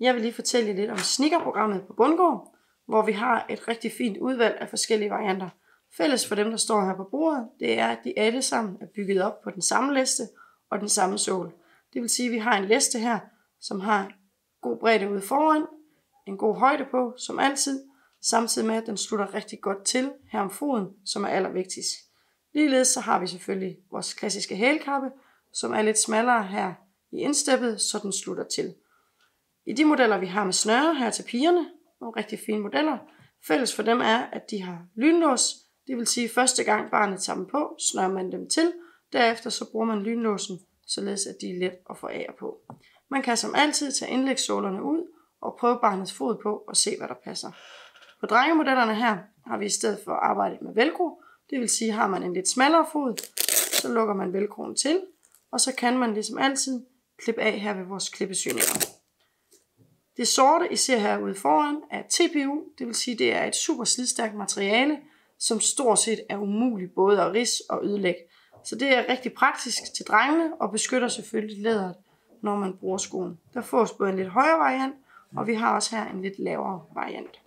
Jeg vil lige fortælle jer lidt om sneakerprogrammet på Bundgård, hvor vi har et rigtig fint udvalg af forskellige varianter. Fælles for dem, der står her på bordet, det er, at de alle sammen er bygget op på den samme liste og den samme sål. Det vil sige, at vi har en liste her, som har god bredde ude foran, en god højde på, som altid, samtidig med, at den slutter rigtig godt til her om foden, som er allervigtigst. Ligeledes så har vi selvfølgelig vores klassiske hælkappe, som er lidt smallere her i indsteppet, så den slutter til. I de modeller, vi har med snøre her til pigerne, nogle rigtig fine modeller, fælles for dem er, at de har lynlås, det vil sige, at første gang barnet tager dem på, snører man dem til, derefter så bruger man lynlåsen, således at de er let at få af på. Man kan som altid tage indlægssålerne ud og prøve barnets fod på og se, hvad der passer. På drengemodellerne her har vi i stedet for arbejdet med velcro, det vil sige, har man en lidt smallere fod, så lukker man velcroen til, og så kan man ligesom altid klippe af her ved vores klippesyninger. Det sorte, I ser herude foran, er TPU, det vil sige, det er et super slidstærkt materiale, som stort set er umuligt både at ris og ødelægge. Så det er rigtig praktisk til drengene og beskytter selvfølgelig læderet, når man bruger skoen. Der fås både en lidt højere variant, og vi har også her en lidt lavere variant.